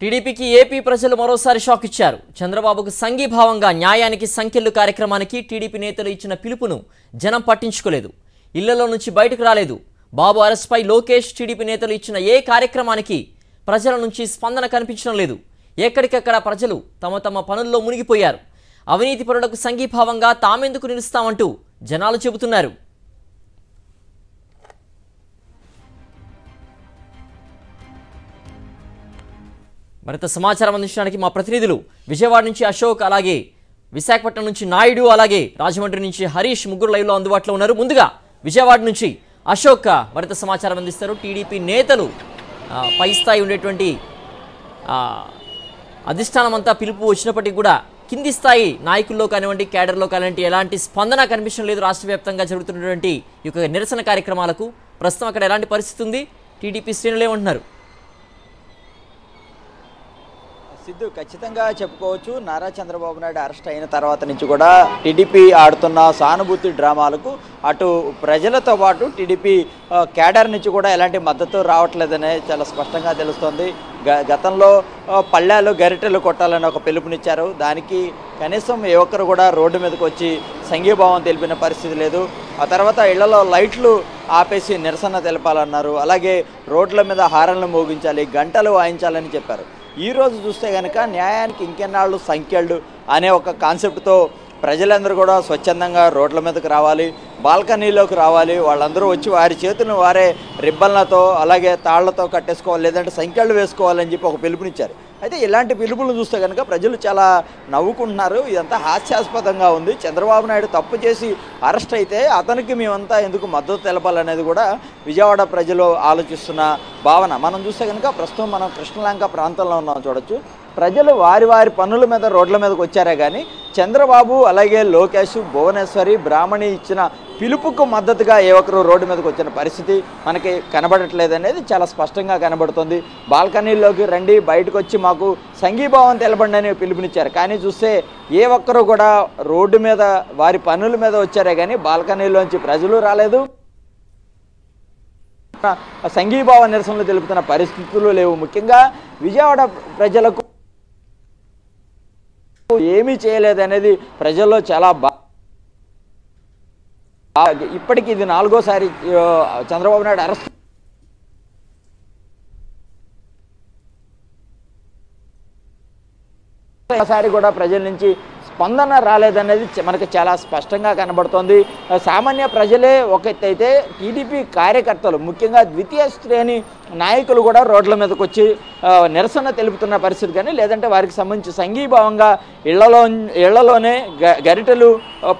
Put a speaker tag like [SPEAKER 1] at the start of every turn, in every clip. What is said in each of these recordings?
[SPEAKER 1] టీడీపీకి ఏపీ ప్రజలు మరోసారి షాక్ ఇచ్చారు. చంద్రబాబుకు సంఘీభావంగా న్యాయానికి సంఖ్యలు కార్యక్రమానికి టీడీపీ నేతలు ఇచ్చిన పిలుపును జనం పట్టించుకోలేదు. ఇళ్ళలో నుంచి బయటకు రాలేదు. బాబు అరెస్ట్పై లోకేష్ టీడీపీ నేతలు ఇచ్చిన ఏ కార్యక్రమానికి ప్రజల నుంచి స్పందన కనిపించడం లేదు. ఎక్కడికక్కడ ప్రజలు తమ తమ పనుల్లో మునిగిపోయారు. అవినీతి పరులకు సంఘీభావంగా తామెందుకు నిలుస్తామంటూ జనాలు చెబుతున్నారు. మరింత సమాచారం అందించడానికి మా ప్రతినిధులు విజయవాడ నుంచి అశోక్ అలాగే విశాఖపట్నం నుంచి నాయుడు అలాగే రాజమండ్రి నుంచి హరీష్ ముగ్గురు లైవ్లో అందుబాటులో ఉన్నారు. ముందుగా విజయవాడ నుంచి అశోక్ మరింత సమాచారం అందిస్తారు. టీడీపీ నేతలు పై స్థాయి ఉండేటువంటి అధిష్టానమంతా అధిష్టానం అంతా పిలుపు వచ్చినప్పటికీ కూడా కింది స్థాయి నాయకుల్లో కానివ్వండి క్యాడర్లో కానివ్వండి ఎలాంటి స్పందన కనిపించడం లేదు రాష్ట్ర వ్యాప్తంగా జరుగుతున్నటువంటి ఈ యొక్క నిరసన కార్యక్రమాలకు. ప్రస్తుతం అక్కడ ఎలాంటి పరిస్థితి ఉంది? టీడీపీ శ్రేణులు ఏమంటున్నారు?
[SPEAKER 2] సిద్ధు ఖచ్చితంగా చెప్పుకోవచ్చు. నారా చంద్రబాబు నాయుడు అరెస్ట్ అయిన తర్వాత నుంచి కూడా టీడీపీ ఆడుతున్న సానుభూతి డ్రామాలకు అటు ప్రజలతో పాటు టీడీపీ కేడర్ నుంచి కూడా ఎలాంటి మద్దతు రావట్లేదనే చాలా స్పష్టంగా తెలుస్తోంది. గ- గతంలో పల్లెలు పళ్ళాలు గరిటెలు కొట్టాలని ఒక పిలుపునిచ్చారు. దానికి కనీసం ఏ ఒక్కరు కూడా రోడ్డు మీదకి వచ్చి సంఘీభావం తెలిపిన పరిస్థితి లేదు. ఆ తర్వాత ఇళ్ళలో లైట్లు ఆపేసి నిరసన తెలపాలన్నారు. అలాగే రోడ్ల మీద హారన్లు మోగించాలి గంటలు వాయించాలని చెప్పారు. ఈ రోజు చూస్తే కనుక న్యాయానికి ఇంకెన్నాళ్ళు సంఖ్యలు అనే ఒక కాన్సెప్ట్తో ప్రజలందరూ కూడా స్వచ్ఛందంగా రోడ్ల మీదకి రావాలి బాల్కనీలోకి రావాలి. వాళ్ళందరూ వచ్చి వారి చేతులను వారే రిబ్బన్లతో అలాగే తాళ్ళతో కట్టేసుకోవాలి లేదంటే సంఖ్యలు వేసుకోవాలని చెప్పి ఒక పిలుపునిచ్చారు. అయితే ఇలాంటి పిలుపులు చూస్తే కనుక ప్రజలు చాలా నవ్వుకుంటున్నారు. ఇదంతా హాస్యాస్పదంగా ఉంది. చంద్రబాబు నాయుడు తప్పు చేసి అరెస్ట్ అయితే అతనికి మేమంతా ఎందుకు మద్దతు తెలపాలనేది కూడా విజయవాడ ప్రజలు ఆలోచిస్తున్న భావన. మనం చూస్తే కనుక ప్రస్తుతం మనం కృష్ణలంక ప్రాంతంలో ఉన్నాం చూడొచ్చు. ప్రజలు వారి వారి పనుల మీద రోడ్ల మీదకి వచ్చారే కానీ చంద్రబాబు అలాగే లోకేష్ భువనేశ్వరి బ్రాహ్మణి ఇచ్చిన పిలుపుకు మద్దతుగా ఏ ఒక్కరు రోడ్డు మీదకి వచ్చిన పరిస్థితి మనకి కనబడట్లేదు అనేది చాలా స్పష్టంగా కనబడుతుంది. బాల్కనీలోకి రండి బయటకు వచ్చి మాకు సంఘీభావం తెలబండి అని పిలుపునిచ్చారు. కానీ చూస్తే ఏ ఒక్కరు కూడా రోడ్డు మీద వారి పనుల మీద వచ్చారే కానీ బాల్కనీలోంచి ప్రజలు రాలేదు. సంఘీభావ నిరసనలు తెలుపుతున్న పరిస్థితులు లేవు. ముఖ్యంగా విజయవాడ ప్రజలకు ఏమీ చేయలేదనేది ప్రజల్లో చాలా బా ఇప్పటికి ఇది నాలుగోసారి చంద్రబాబు నాయుడు అరెస్ట్ ఒకసారి కూడా ప్రజల నుంచి స్పందన రాలేదనేది మనకు చాలా స్పష్టంగా కనబడుతోంది. సామాన్య ప్రజలే ఒక టీడీపీ కార్యకర్తలు ముఖ్యంగా ద్వితీయ శ్రేణి నాయకులు కూడా రోడ్ల మీదకి వచ్చి నిరసన తెలుపుతున్న పరిస్థితి కానీ లేదంటే వారికి సంబంధించి సంఘీభావంగా ఇళ్ళలో ఇళ్ళలోనే గ- గరిటెలు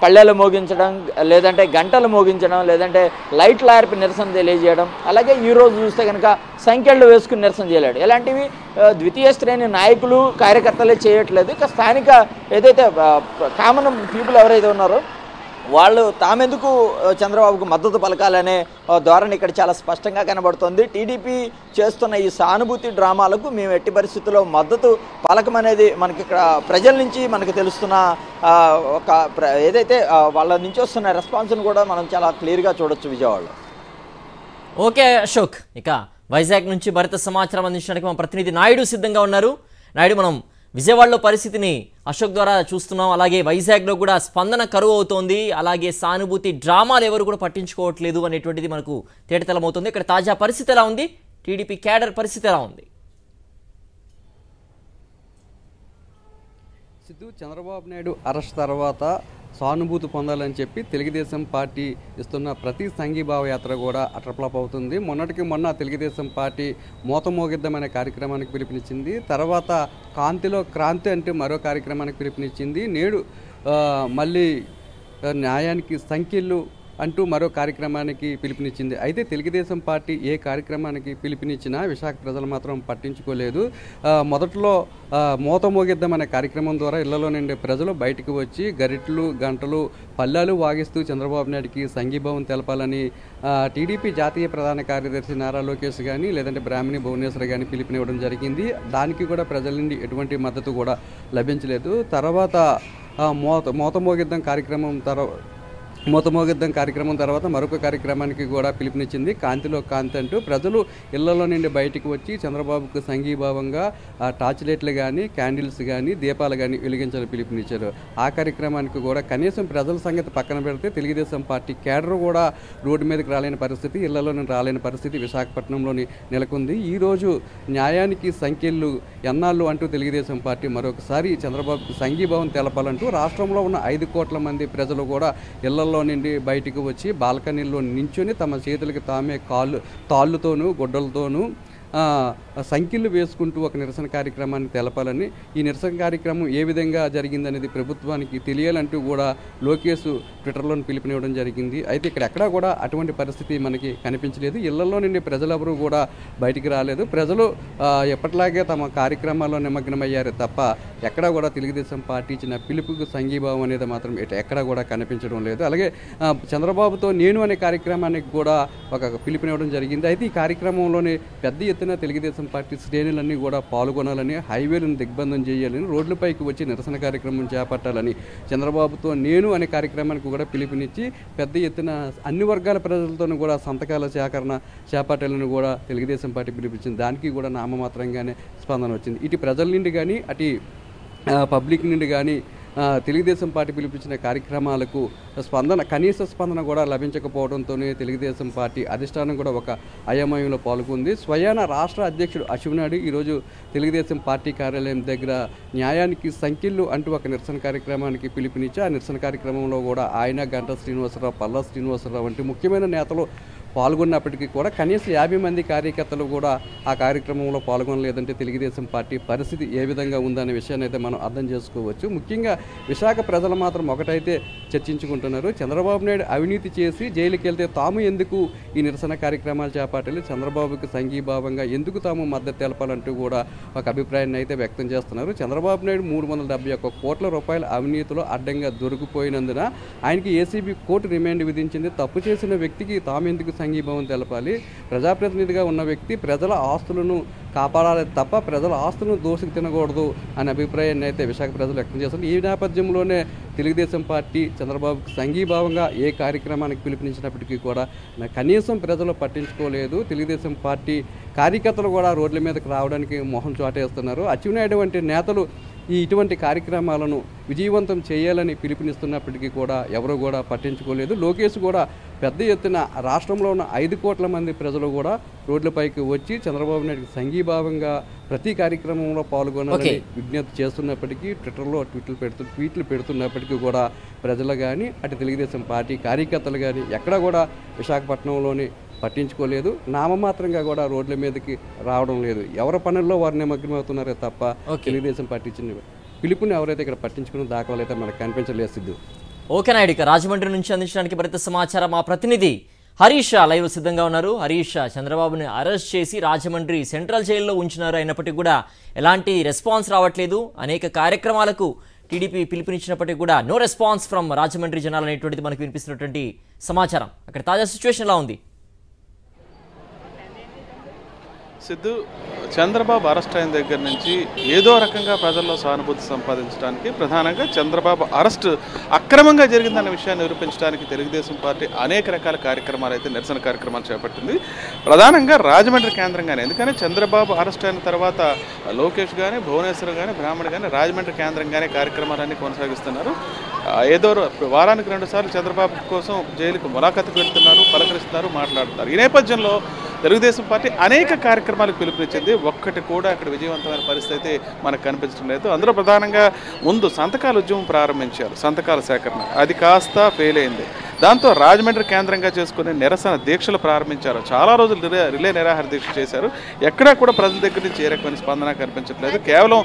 [SPEAKER 2] పళ్ళెలు మోగించడం లేదంటే గంటలు మోగించడం లేదంటే లైట్లు ఆర్పి నిరసన తెలియజేయడం అలాగే ఈ రోజు చూస్తే కనుక సంఖ్యలు వేసుకుని నిరసన చేయలేడు. ఇలాంటివి ద్వితీయ శ్రేణి నాయకులు కార్యకర్తలే చేయట్లేదు. ఇక స్థానిక ఏదైతే కామన్ పీపుల్ ఎవరైతే ఉన్నారో వాళ్ళు తామెందుకు చంద్రబాబుకు మద్దతు పలకాలనే ధోరణి ఇక్కడ చాలా స్పష్టంగా కనబడుతుంది. టీడీపీ చేస్తున్న ఈ సానుభూతి డ్రామాలకు మేము ఎట్టి పరిస్థితుల్లో మద్దతు పలకమనేది మనకి ఇక్కడ ప్రజల నుంచి మనకు తెలుస్తున్న ఒక ప్ర- ఏదైతే వాళ్ళ నుంచి వస్తున్న రెస్పాన్స్ను కూడా మనం చాలా క్లియర్గా చూడొచ్చు విజయవాడలో.
[SPEAKER 1] ఓకే అశోక్ ఇక వైజాగ్ నుంచి భరిత సమాచారం అందించడానికి మా ప్రతినిధి నాయుడు సిద్ధంగా ఉన్నారు. నాయుడు మనం విజయవాడలో పరిస్థితిని అశోక్ ద్వారా చూస్తున్నాం. అలాగే వైజాగ్లో కూడా స్పందన కరువు అవుతోంది. అలాగే సానుభూతి డ్రామాలు ఎవరు కూడా పట్టించుకోవట్లేదు అనేటువంటిది మనకు తేటతలమవుతుంది. ఇక్కడ తాజా పరిస్థితి ఎలా ఉంది? టీడీపీ క్యాడర్ పరిస్థితి ఎలా ఉంది?
[SPEAKER 3] సిద్ధు చంద్రబాబు నాయుడు అరెస్ట్ తర్వాత సానుభూతి పొందాలని చెప్పి తెలుగుదేశం పార్టీ ఇస్తున్న ప్రతి సంఘీభావ యాత్ర కూడా అట్రప్లాప్ అవుతుంది మొన్నటికి మొన్న తెలుగుదేశం పార్టీ మూతమోగిద్దమనే కార్యక్రమానికి పిలుపునిచ్చింది. తర్వాత కాంతిలో క్రాంతి అంటే మరో కార్యక్రమానికి పిలుపునిచ్చింది. నేడు మళ్ళీ న్యాయానికి సంఖ్యలు అంటూ మరో కార్యక్రమానికి పిలుపునిచ్చింది. అయితే తెలుగుదేశం పార్టీ ఏ కార్యక్రమానికి పిలుపునిచ్చినా విశాఖ ప్రజలు మాత్రం పట్టించుకోలేదు. మొదట్లో మూత మోగిద్దామనే అనే కార్యక్రమం ద్వారా ఇళ్ళలో నుండి ప్రజలు బయటకు వచ్చి గరిట్లు గంటలు పల్లాలు వాగిస్తూ చంద్రబాబు నాయుడికి సంఘీభావం తెలపాలని టీడీపీ జాతీయ ప్రధాన కార్యదర్శి నారా లోకేష్ కానీ లేదంటే బ్రాహ్మణి భువనేశ్వర్ కానీ పిలుపునివ్వడం జరిగింది. దానికి కూడా ప్రజల నుండి ఎటువంటి మద్దతు కూడా లభించలేదు. తర్వాత మోత మోత మోగిద్దాం కార్యక్రమం తర్వాత మూతమోగిద్దం కార్యక్రమం తర్వాత మరొక కార్యక్రమానికి కూడా పిలుపునిచ్చింది. కాంతిలో కాంతి అంటూ ప్రజలు ఇళ్ళలో నుండి బయటికి వచ్చి చంద్రబాబుకు సంఘీభావంగా టార్చ్ లైట్లు కానీ క్యాండిల్స్ కానీ దీపాలు కానీ వెలిగించాలని పిలుపునిచ్చారు. ఆ కార్యక్రమానికి కూడా కనీసం ప్రజల సంగతి పక్కన పెడితే తెలుగుదేశం పార్టీ కేడర్ కూడా రోడ్డు మీదకి రాలేని పరిస్థితి ఇళ్ళలో రాలేని పరిస్థితి విశాఖపట్నంలోని నెలకొంది. ఈరోజు న్యాయానికి సంఖ్యలు ఎన్నాళ్ళు అంటూ తెలుగుదేశం పార్టీ మరొకసారి చంద్రబాబుకు సంఘీభావం తెలపాలంటూ రాష్ట్రంలో ఉన్న ఐదు కోట్ల మంది ప్రజలు కూడా ఇళ్ళలో నుండి బయటికి వచ్చి బాల్కనీలో నించుని తమ చేతులకి తామే కాళ్ళు తాళ్ళుతోనూ గుడ్డలతోనూ సంఖ్యలు వేసుకుంటూ ఒక నిరసన కార్యక్రమాన్ని తెలపాలని ఈ నిరసన కార్యక్రమం ఏ విధంగా జరిగిందనేది ప్రభుత్వానికి తెలియాలంటూ కూడా లోకేష్ ట్విట్టర్లో పిలుపునివ్వడం జరిగింది. అయితే ఇక్కడ ఎక్కడా కూడా అటువంటి పరిస్థితి మనకి కనిపించలేదు. ఇళ్ళలో నుండి ప్రజలెవరూ కూడా బయటికి రాలేదు. ప్రజలు ఎప్పటిలాగే తమ కార్యక్రమాల్లో నిమగ్నమయ్యారు తప్ప ఎక్కడా కూడా తెలుగుదేశం పార్టీ ఇచ్చిన పిలుపుకు సంఘీభావం అనేది మాత్రం ఎక్కడా కూడా కనిపించడం లేదు. అలాగే చంద్రబాబుతో నేను అనే కార్యక్రమానికి కూడా ఒక పిలుపునివ్వడం జరిగింది. అయితే ఈ కార్యక్రమంలోనే పెద్ద ఎత్తున తెలుగుదేశం పార్టీ శ్రేణులన్నీ కూడా పాల్గొనాలని హైవేలను దిగ్బంధం చేయాలని రోడ్లపైకి వచ్చి నిరసన కార్యక్రమం చేపట్టాలని చంద్రబాబుతో నేను అనే కార్యక్రమానికి కూడా పిలుపునిచ్చి పెద్ద ఎత్తున అన్ని వర్గాల ప్రజలతోనూ కూడా సంతకాల సేకరణ చేపట్టాలని కూడా తెలుగుదేశం పార్టీ పిలిపించింది. దానికి కూడా నామమాత్రంగానే స్పందన వచ్చింది. ఇటు ప్రజల నుండి కానీ అటు పబ్లిక్ నుండి కానీ తెలుగుదేశం పార్టీ పిలిపించిన కార్యక్రమాలకు స్పందన కనీస స్పందన కూడా లభించకపోవడంతోనే తెలుగుదేశం పార్టీ అధిష్టానం కూడా ఒక అయోమయంలో పాల్గొంది. స్వయాన రాష్ట్ర అధ్యక్షుడు అశ్వనాయుడు ఈరోజు తెలుగుదేశం పార్టీ కార్యాలయం దగ్గర న్యాయానికి సంఖ్యలు అంటూ ఒక నిరసన కార్యక్రమానికి పిలుపునిచ్చి ఆ నిరసన కార్యక్రమంలో కూడా ఆయన గంట శ్రీనివాసరావు పల్లా శ్రీనివాసరావు వంటి ముఖ్యమైన నేతలు పాల్గొన్నప్పటికీ కూడా కనీసం యాభై మంది కార్యకర్తలు కూడా ఆ కార్యక్రమంలో పాల్గొనలేదంటే తెలుగుదేశం పార్టీ పరిస్థితి ఏ విధంగా ఉందనే విషయాన్ని అయితే మనం అర్థం చేసుకోవచ్చు. ముఖ్యంగా విశాఖ ప్రజలు మాత్రం ఒకటైతే చర్చించుకుంటున్నారు. చంద్రబాబు నాయుడు అవినీతి చేసి జైలుకి వెళ్తే తాము ఎందుకు ఈ నిరసన కార్యక్రమాలు చేపట్టాలి? చంద్రబాబుకి సంఘీభావంగా ఎందుకు తాము మద్దతు తెలపాలంటూ కూడా ఒక అభిప్రాయాన్ని అయితే వ్యక్తం చేస్తున్నారు. చంద్రబాబు నాయుడు మూడు వందల డెబ్బై ఒక్క కోట్ల రూపాయల అవినీతిలో అడ్డంగా దొరికిపోయినందున ఆయనకి ఏసీబీ కోర్టు రిమాండ్ విధించింది. తప్పు చేసిన వ్యక్తికి తాము ఎందుకు సంఘీభావం తెలపాలి. ప్రజాప్రతినిధిగా ఉన్న వ్యక్తి ప్రజల ఆస్తులను కాపాడాలి తప్ప ప్రజల ఆస్తులను దోసుకు తినకూడదు అనే అభిప్రాయాన్ని అయితే విశాఖ ప్రజలు వ్యక్తం చేస్తున్నారు. ఈ నేపథ్యంలోనే తెలుగుదేశం పార్టీ చంద్రబాబుకు సంఘీభావంగా ఏ కార్యక్రమానికి పిలుపునిచ్చినప్పటికీ కూడా కనీసం ప్రజలు పట్టించుకోలేదు. తెలుగుదేశం పార్టీ కార్యకర్తలు కూడా రోడ్ల మీదకి రావడానికి మొహం చాటేస్తున్నారు. అచ్చెన్నాయుడు వంటి నేతలు ఈ ఇటువంటి కార్యక్రమాలను విజయవంతం చేయాలని పిలుపునిస్తున్నప్పటికీ కూడా ఎవరు కూడా పట్టించుకోలేదు లోకేష్ కూడా పెద్ద ఎత్తున రాష్ట్రంలో ఉన్న ఐదు కోట్ల మంది ప్రజలు కూడా రోడ్లపైకి వచ్చి చంద్రబాబు నాయుడుకి సంఘీభావంగా ప్రతి కార్యక్రమంలో పాల్గొనాలని. విజ్ఞప్తి చేస్తున్నప్పటికీ ట్విట్టర్లో ట్వీట్లు పెడుతూ ట్వీట్లు పెడుతున్నప్పటికీ కూడా ప్రజలు కానీ అటు తెలుగుదేశం పార్టీ కార్యకర్తలు కానీ ఎక్కడ కూడా విశాఖపట్నంలోని పట్టించుకోలేదు. నామమాత్రంగా కూడా రోడ్ల మీదకి రావడం లేదు. ఎవరి పనుల్లో వారు నిమగ్నమవుతున్నారే తప్ప. తెలుగుదేశం పార్టీ ఇచ్చిన పిలుపుని ఎవరైతే ఇక్కడ పట్టించుకున్న దాఖలు అయితే మనకు కనిపించలేదు సిద్ధు.
[SPEAKER 1] ఓకే నాయుడు ఇక రాజమండ్రి నుంచి అందించడానికి మరింత సమాచారం మా ప్రతినిధి హరీష్ లైవ్ సిద్ధంగా ఉన్నారు. హరీష్ చంద్రబాబుని అరెస్ట్ చేసి రాజమండ్రి సెంట్రల్ జైల్లో ఉంచినారు అయినప్పటికీ కూడా ఎలాంటి రెస్పాన్స్ రావట్లేదు. అనేక కార్యక్రమాలకు టీడీపీ పిలుపునిచ్చినప్పటికీ కూడా నో రెస్పాన్స్ ఫ్రమ్ రాజమండ్రి జనాలు అనేటువంటిది మనకు వినిపిస్తున్నటువంటి సమాచారం. అక్కడ తాజా సిచ్యువేషన్ ఎలా ఉంది?
[SPEAKER 4] సిద్ధు చంద్రబాబు అరెస్ట్ అయిన దగ్గర నుంచి ఏదో రకంగా ప్రజల్లో సానుభూతి సంపాదించడానికి ప్రధానంగా చంద్రబాబు అరెస్ట్ అక్రమంగా జరిగిందన్న విషయాన్ని నిరూపించడానికి తెలుగుదేశం పార్టీ అనేక రకాల కార్యక్రమాలు అయితే నిరసన కార్యక్రమాలు చేపట్టింది. ప్రధానంగా రాజమండ్రి కేంద్రంగానే. ఎందుకంటే చంద్రబాబు అరెస్ట్ అయిన తర్వాత లోకేష్ కానీ భువనేశ్వర్ కానీ బ్రాహ్మణ్ కానీ రాజమండ్రి కేంద్రంగానే కార్యక్రమాలన్నీ కొనసాగిస్తున్నారు. ఏదో వారానికి రెండు సార్లు చంద్రబాబు కోసం జైలుకు ములాఖతుకు వెళ్తున్నారు పలకరిస్తున్నారు మాట్లాడుతున్నారు. ఈ నేపథ్యంలో తెలుగుదేశం పార్టీ అనేక కార్యక్రమాలకు పిలుపునిచ్చింది. ఒక్కటి కూడా అక్కడ విజయవంతమైన పరిస్థితి అయితే మనకు కనిపించడం లేదు. అందులో ప్రధానంగా ముందు సంతకాల ఉద్యమం ప్రారంభించారు. సంతకాల సేకరణ. అది కాస్త ఫెయిల్ అయింది. దాంతో రాజమండ్రి కేంద్రంగా చేసుకుని నిరసన దీక్షలు ప్రారంభించారు. చాలా రోజులు రిలే రిలే నిరాహార దీక్ష చేశారు. ఎక్కడా కూడా ప్రజల దగ్గర నుంచి ఏ రకమైన స్పందన కనిపించట్లేదు. కేవలం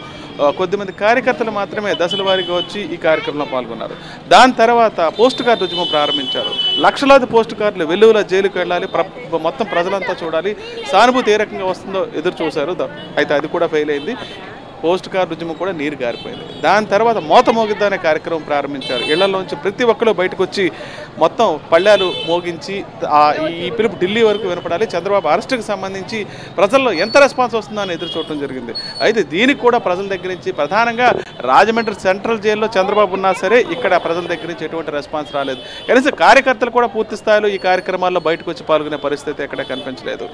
[SPEAKER 4] కొద్దిమంది కార్యకర్తలు మాత్రమే దశల వారీగా వచ్చి ఈ కార్యక్రమంలో పాల్గొన్నారు. దాని తర్వాత పోస్ట్ కార్డు ఉద్యమం ప్రారంభించారు. లక్షలాది పోస్ట్ కార్డులు వెల్లువల జైలుకు వెళ్ళాలి మొత్తం ప్రజలంతా చూడాలి సానుభూతి ఏ రకంగా వస్తుందో ఎదురు చూశారు. అయితే అది కూడా ఫెయిల్ అయింది. పోస్ట్ కార్డు ఉద్యమం కూడా నీరు గారిపోయింది. దాని తర్వాత మోత మోగిద్దా అనే కార్యక్రమం ప్రారంభించారు. ఇళ్ళలోంచి ప్రతి ఒక్కరు బయటకు వచ్చి మొత్తం పళ్ళాలు మోగించి ఈ పిలుపు ఢిల్లీ వరకు వినపడాలి. చంద్రబాబు అరెస్టుకు సంబంధించి ప్రజల్లో ఎంత రెస్పాన్స్ వస్తుందో అని ఎదురు చూడటం జరిగింది. అయితే దీనికి కూడా ప్రజల దగ్గర నుంచి ప్రధానంగా రాజమండ్రి సెంట్రల్ జైల్లో చంద్రబాబు ఉన్నా సరే ఇక్కడ ప్రజల దగ్గర నుంచి ఎటువంటి రెస్పాన్స్ రాలేదు. కనీసం కార్యకర్తలు కూడా పూర్తి స్థాయిలో ఈ కార్యక్రమాల్లో బయటకు వచ్చి పాల్గొనే పరిస్థితి ఎక్కడ కనిపించలేదు.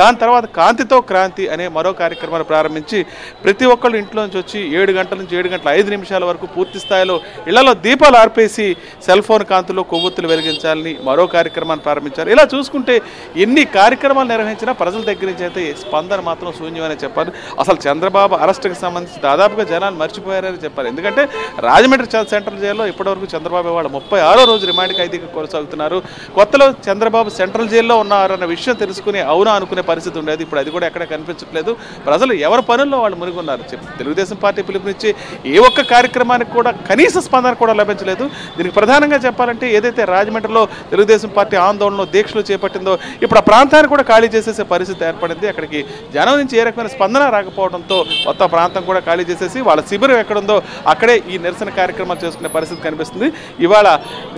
[SPEAKER 4] దాని తర్వాత కాంతితో క్రాంతి అనే మరో కార్యక్రమాన్ని ప్రారంభించి ప్రతి ఒక్కళ్ళు ఇంట్లో నుంచి వచ్చి ఏడు గంటల నుంచి ఏడు గంటల ఐదు నిమిషాల వరకు పూర్తి స్థాయిలో ఇళ్ళలో దీపాలు ఆర్పేసి సెల్ ఫోన్ కాంతిలో కొవ్వొత్తులు వెలిగించాలని మరో కార్యక్రమాన్ని ప్రారంభించారు. ఇలా చూసుకుంటే ఎన్ని కార్యక్రమాలు నిర్వహించినా ప్రజల దగ్గర నుంచి అయితే స్పందన మాత్రం శూన్యమనే చెప్పాలి అసలు చంద్రబాబు అరెస్ట్కి సంబంధించి దాదాపుగా జనాలు మర్చిపోయారని చెప్పారు. ఎందుకంటే రాజమండ్రి సెంట్రల్ జైల్లో ఇప్పటివరకు చంద్రబాబు వాళ్ళ ముప్పై ఆరో రోజు రిమాండ్ ఖైదీగా కొనసాగుతున్నారు. కొత్తలో చంద్రబాబు సెంట్రల్ జైల్లో ఉన్నారన్న విషయం తెలుసుకుని అవునా అనుకునే పరిస్థితి ఉండేది. ఇప్పుడు అది కూడా ఎక్కడ కనిపించట్లేదు. ప్రజలు ఎవరి పనుల్లో వాళ్ళు మునిగున్నారు చెప్- తెలుగుదేశం పార్టీ పిలుపునిచ్చి ఏ ఒక్క కార్యక్రమానికి కూడా కనీస స్పందన కూడా లభించలేదు. దీనికి ప్రధానంగా చెప్పాలంటే ఏదైతే రాజమండ్రిలో తెలుగుదేశం పార్టీ ఆందోళనలో దీక్షలు చేపట్టిందో ఇప్పుడు ఆ ప్రాంతాన్ని కూడా ఖాళీ చేసేసే పరిస్థితి ఏర్పడింది. అక్కడికి జనం నుంచి ఏ రకమైన స్పందన రాకపోవడంతో మొత్తం ప్రాంతం కూడా ఖాళీ చేసేసి వాళ్ళ శిబిరం ఎక్కడుందో అక్కడే ఈ నిరసన కార్యక్రమాలు చేసుకునే పరిస్థితి కనిపిస్తుంది. ఇవాళ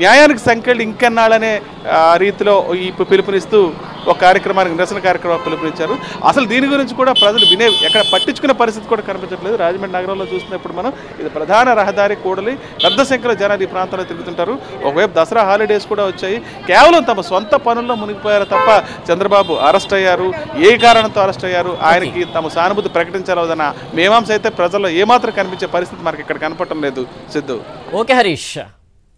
[SPEAKER 4] న్యాయానికి సంఖ్యలు ఇంకెన్నాళ్ళనే రీతిలో ఈ పిలుపునిస్తూ ఒక కార్యక్రమానికి నిరసన కార్యక్రమం పిలుపునిచ్చారు. అసలు దీని గురించి కూడా ప్రజలు వినే ఎక్కడ పట్టించుకునే పరిస్థితి కూడా కనిపించట్లేదు. రాజమండ్రి నగరంలో చూసినప్పుడు మనం ఇది ప్రధాన రహదారి కూడలి పెద్ద సంఖ్యలో జనాలు ఈ ప్రాంతంలో తిరుగుతుంటారు. ఒకవైపు దసరా హాలిడేస్ కూడా వచ్చాయి. కేవలం తమ సొంత పనుల్లో మునిగిపోయారు తప్ప చంద్రబాబు అరెస్ట్ అయ్యారు. ఏ కారణంతో అరెస్ట్ అయ్యారు? ఆయనకి తమ సానుభూతి ప్రకటించాలన్న మేమాంస అయితే ప్రజల్లో ఏమాత్రం కనిపించే పరిస్థితి మనకి ఇక్కడ కనపడటం లేదు. సిద్ధు.
[SPEAKER 1] ఓకే హరీష్.